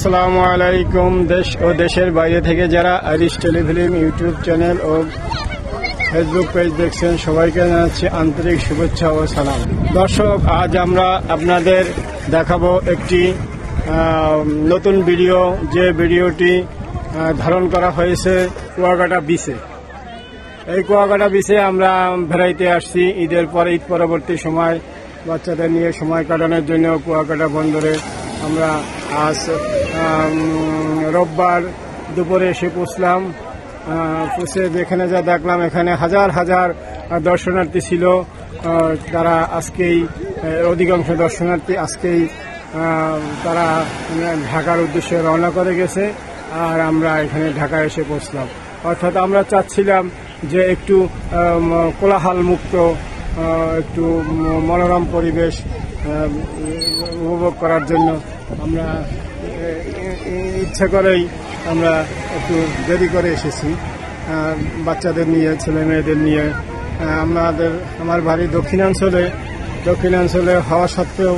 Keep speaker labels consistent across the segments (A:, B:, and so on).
A: আসসালামু আলাইকুম দেশ ও দেশের বাইরে থেকে যারা আইরিশ টেলিফিল্ম, ইউটিউব চ্যানেল ও ফেসবুক পেজ দেখছেন, সবাইকে জানাচ্ছি আন্তরিক শুভেচ্ছা ও সালাম। দর্শক, আজ আমরা আপনাদের দেখাবো একটি নতুন ভিডিও। যে ভিডিওটি ধারণ করা হয়েছে কুয়াকাটা বিচে। এই কুয়াকাটা বিচে আমরা বেড়াইতে আসছি। ঈদের পরে, ঈদ পরবর্তী সময়, বাচ্চাদের নিয়ে সময় কাটানোর জন্য কুয়াকাটা বন্দরে আমরা আজ রোববার দুপুরে এসে পৌঁছলাম। পৌঁছে যেখানে যা দেখলাম, এখানে হাজার হাজার দর্শনার্থী ছিল। তারা আজকেই অধিকাংশ দর্শনার্থী আজকেই তারা ঢাকার উদ্দেশ্যে রওনা করে গেছে আর আমরা এখানে ঢাকা এসে পৌঁছলাম। অর্থাৎ আমরা চাচ্ছিলাম যে একটু কোলাহল মুক্ত একটু মনোরম পরিবেশ উপভোগ করার জন্য আমরা ইচ্ছে করেই আমরা একটু দেরি করে এসেছি। বাচ্চাদের নিয়ে ছেলে মেয়েদের নিয়ে আমাদের, আমার বাড়ি দক্ষিণাঞ্চলে দক্ষিণাঞ্চলে হওয়া সত্ত্বেও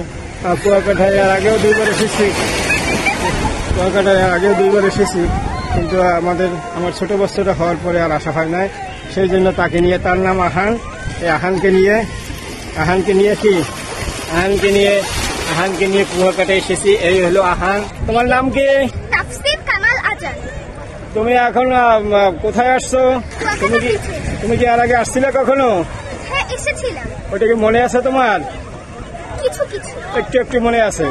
A: কুয়াকাঠায় আগেও দুইবার এসেছি। কুয়াকাটায় এর আগেও দুইবার এসেছি, কিন্তু আমাদের, আমার ছোট বাচ্চাটা হওয়ার পরে আর আশা হয় নাই। সেই জন্য তাকে নিয়ে তার নাম আহান। এই আহানকে নিয়ে আহানকে নিয়ে কি? আহানকে নিয়ে আহানকে নিয়ে কুয়াকাটায় এসেছি এই হলো আহান। তোমার নাম কি?
B: তাফসির কামাল আজাদ।
A: তুমি এখন কোথায় আসছো? তুমি কি তুমি কি আর আগে আসছিলে কখনো?
B: হ্যাঁ এসেছিলাম।
A: ওটা কি মনে আছে তোমার?
B: কিছু কিছু।
A: একটু একটু মনে আছে।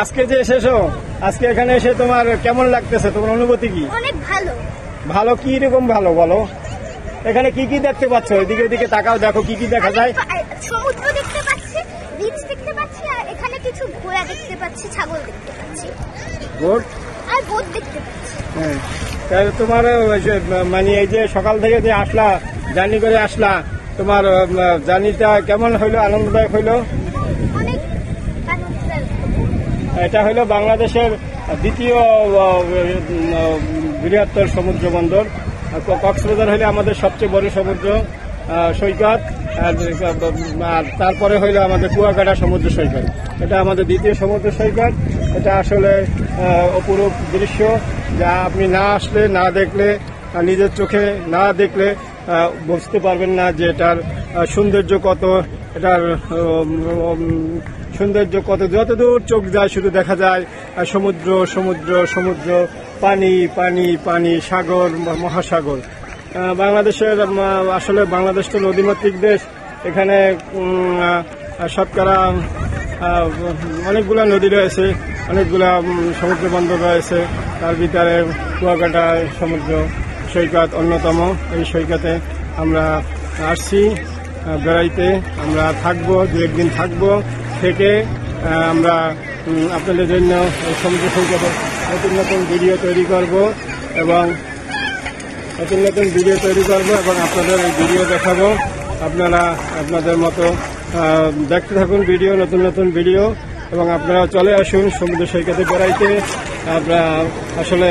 A: আজকে যে এসেছ আজকে এখানে এসে তোমার কেমন লাগতেছে? তোমার অনুভূতি কি?
B: অনেক ভালো।
A: ভালো কি রকম ভালো বলো? এখানে কি কি দেখতে পাচ্ছ? এদিকে এদিকে তাকাও দেখো কি কি দেখা যায়।
B: সমুদ্র দেখতে পাচ্ছি বিচ দেখতে পাচ্ছি আর এখানে কিছু ঘোড়া দেখতে পাচ্ছি ছাগল দেখতে পাচ্ছি।
A: গুড
B: আর বোট দেখতে পাচ্ছি।
A: হ্যাঁ। তাহলে তোমার মানে এই যে সকাল থেকে যে আসলা জার্নি করে আসলা তোমার জার্নিটা কেমন হইল? আনন্দদায়ক হইল? এটা হলো বাংলাদেশের দ্বিতীয় বৃহত্তর সমুদ্র বন্দর। কক্সবাজার হলে আমাদের সবচেয়ে বড় সমুদ্র সৈকত, আর তারপরে হইল আমাদের কুয়াকাটা সমুদ্র সৈকত। এটা আমাদের দ্বিতীয় সমুদ্র সৈকত। এটা আসলে অপরূপ দৃশ্য যা আপনি না আসলে, না দেখলে নিজের চোখে না দেখলে বুঝতে পারবেন না যে এটার সৌন্দর্য কত, এটার সৌন্দর্য কত যতদূর চোখ যায়, শুধু দেখা যায় সমুদ্র সমুদ্র সমুদ্র পানি পানি পানি, সাগর মহাসাগর। বাংলাদেশের আসলে বাংলাদেশ তো নদীমাতৃক দেশ। এখানে শতকরা অনেকগুলা নদী রয়েছে, অনেকগুলা সমুদ্র বন্দর রয়েছে। তার ভিতরে কুয়াকাটা, সমুদ্র সৈকত অন্যতম। এই সৈকতে আমরা আসছি বেড়াইতে। আমরা থাকব, দু একদিন থাকব, থেকে আমরা আপনাদের জন্য সমুদ্র সৈকতে নতুন নতুন ভিডিও তৈরি করব এবং নতুন নতুন ভিডিও তৈরি করব এবং আপনাদের এই ভিডিও দেখাবো। আপনারা আপনাদের মতো দেখতে থাকুন ভিডিও নতুন নতুন ভিডিও এবং আপনারা চলে আসুন সমুদ্র সৈকতে বেড়াইতে। আপনারা আসলে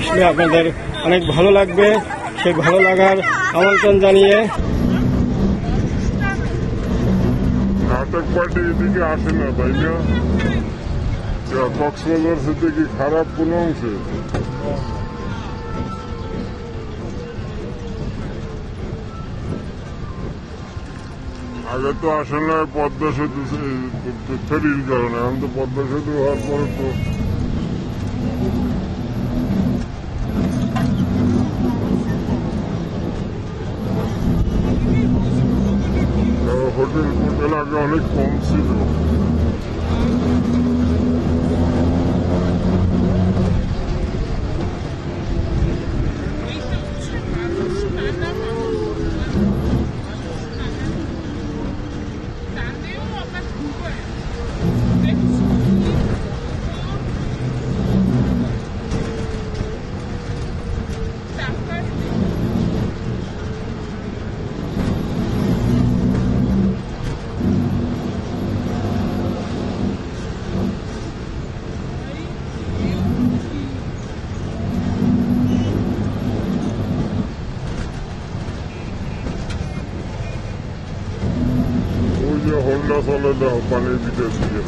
A: আসলে আপনাদের অনেক ভালো লাগবে। সেই ভালো লাগার আমন্ত্রণ জানিয়ে
C: নাটক পার্টি এদিকে আসে না তাই না কক্সবাজার কি খারাপ কোন অংশে? আগে তো আসলে পদ্মা সেতু ফেরির কারণে, এখন তো পদ্মা সেতু হওয়ার পরে তো হোটেল হোটেল আগে অনেক কম ছিল। ওই যে হোন্ডা চলে দেখো পানির ভিতরে দিকে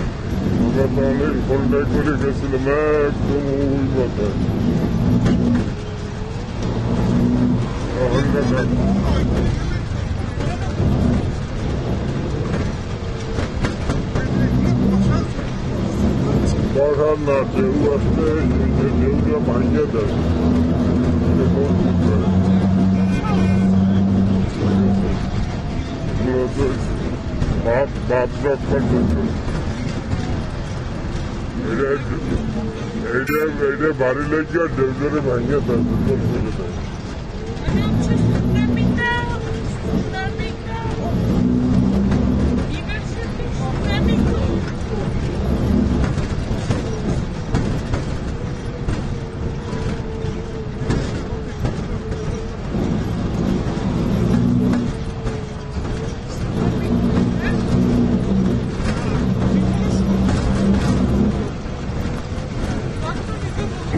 C: আমরা তো অনেক ঘন্টায় করে গেছিলাম একদম ওই মাথায় এখন না থাক। বর্ষার না ঢেউ আসলে যে ঢেউটা ভাঙিয়ে দেয় এরকম করতে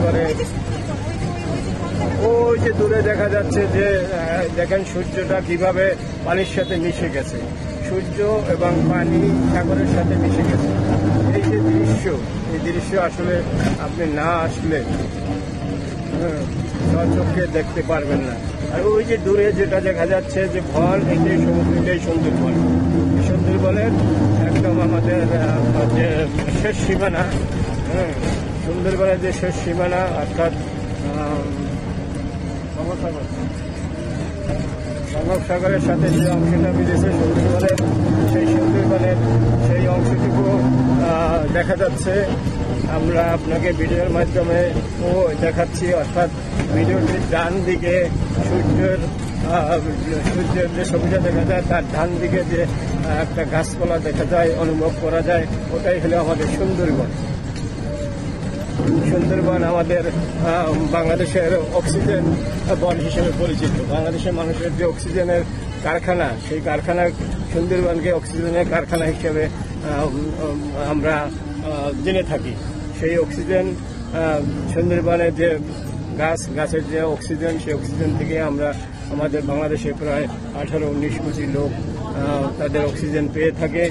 C: করে
A: ওই যে দূরে দেখা যাচ্ছে যে দেখেন সূর্যটা কীভাবে পানির সাথে মিশে গেছে। সূর্য এবং পানি সাগরের সাথে মিশে গেছে। এই যে দৃশ্য এই দৃশ্য আসলে আপনি না আসলে হ্যাঁ, চোখে দেখতে পারবেন না। আর ওই যে দূরে যেটা দেখা যাচ্ছে যে ফল এটাই সমুদ্র এটাই সুন্দরবন। এই সুন্দরবনের একদম আমাদের যে শেষ সীমানা হ্যাঁ সুন্দরবনের যে শেষ সীমানা, অর্থাৎ বঙ্গোপসাগর বঙ্গোপসাগরের সাথে যে অংশটা মিলেছে সুন্দরবনের সেই সুন্দরবনের সেই অংশটুকু দেখা যাচ্ছে। আমরা আপনাকে ভিডিওর মাধ্যমে ও দেখাচ্ছি, অর্থাৎ ভিডিওটির ডান দিকে সূর্যের সূর্যের যে ছবিটা দেখা যায়, তার ডান দিকে যে একটা গাছপালা দেখা যায়, অনুভব করা যায়, ওটাই হলো আমাদের সুন্দরবন সুন্দরবন আমাদের বাংলাদেশের অক্সিজেন বন হিসেবে পরিচিত। বাংলাদেশের মানুষের যে অক্সিজেনের কারখানা, সেই কারখানা সুন্দরবনকে অক্সিজেনের কারখানা হিসেবে আমরা জেনে থাকি। সেই অক্সিজেন সুন্দরবনের যে গাছ, গাছের যে অক্সিজেন সেই অক্সিজেন থেকে আমরা আমাদের বাংলাদেশে প্রায় আঠারো, উনিশ কোটি লোক তাদের অক্সিজেন পেয়ে থাকে।